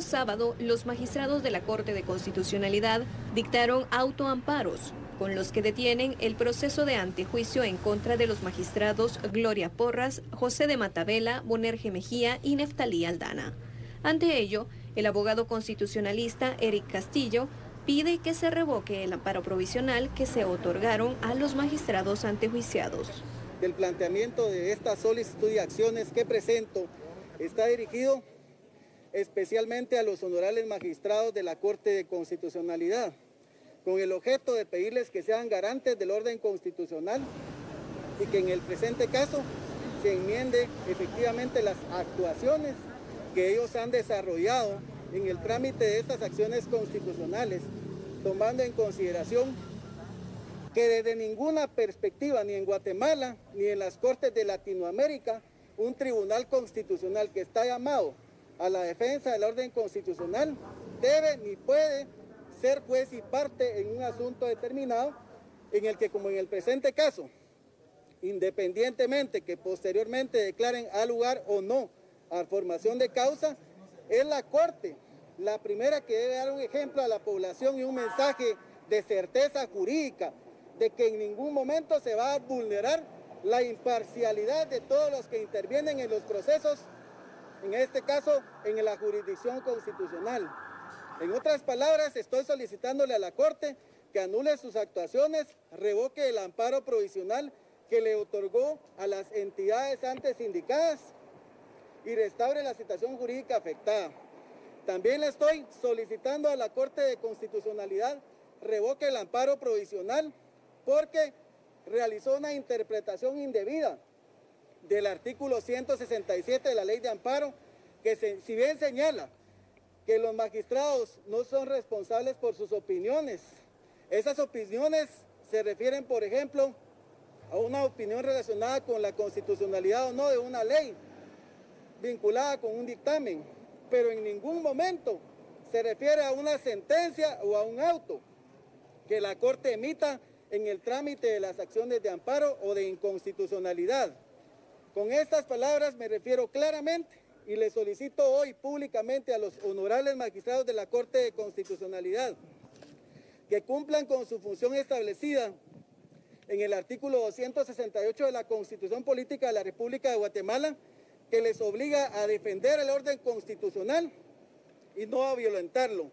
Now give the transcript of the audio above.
sábado, los magistrados de la Corte de Constitucionalidad dictaron autoamparos con los que detienen el proceso de antejuicio en contra de los magistrados Gloria Porras, José de Matabela, Bonerge Mejía y Neftalí Aldana. Ante ello, el abogado constitucionalista Eric Castillo pide que se revoque el amparo provisional que se otorgaron a los magistrados antejuiciados. El planteamiento de esta solicitud y acciones que presento está dirigido especialmente a los honorables magistrados de la Corte de Constitucionalidad, con el objeto de pedirles que sean garantes del orden constitucional y que en el presente caso se enmiende efectivamente las actuaciones que ellos han desarrollado en el trámite de estas acciones constitucionales, tomando en consideración que desde ninguna perspectiva, ni en Guatemala, ni en las Cortes de Latinoamérica, un tribunal constitucional que está llamado a la defensa del orden constitucional debe ni puede ser juez y parte en un asunto determinado en el que, como en el presente caso, independientemente que posteriormente declaren a lugar o no a formación de causa, es la Corte la primera que debe dar un ejemplo a la población y un mensaje de certeza jurídica, de que en ningún momento se va a vulnerar la imparcialidad de todos los que intervienen en los procesos en este caso en la jurisdicción constitucional. En otras palabras, estoy solicitándole a la Corte que anule sus actuaciones, revoque el amparo provisional que le otorgó a las entidades antes indicadas y restaure la situación jurídica afectada. También le estoy solicitando a la Corte de Constitucionalidad revoque el amparo provisional porque realizó una interpretación indebida del artículo 167 de la ley de amparo, que si bien señala que los magistrados no son responsables por sus opiniones, esas opiniones se refieren, por ejemplo, a una opinión relacionada con la constitucionalidad o no de una ley, vinculada con un dictamen, pero en ningún momento se refiere a una sentencia o a un auto que la Corte emita en el trámite de las acciones de amparo o de inconstitucionalidad. Con estas palabras me refiero claramente y le solicito hoy públicamente a los honorables magistrados de la Corte de Constitucionalidad que cumplan con su función establecida en el artículo 268 de la Constitución Política de la República de Guatemala, que les obliga a defender el orden constitucional y no a violentarlo.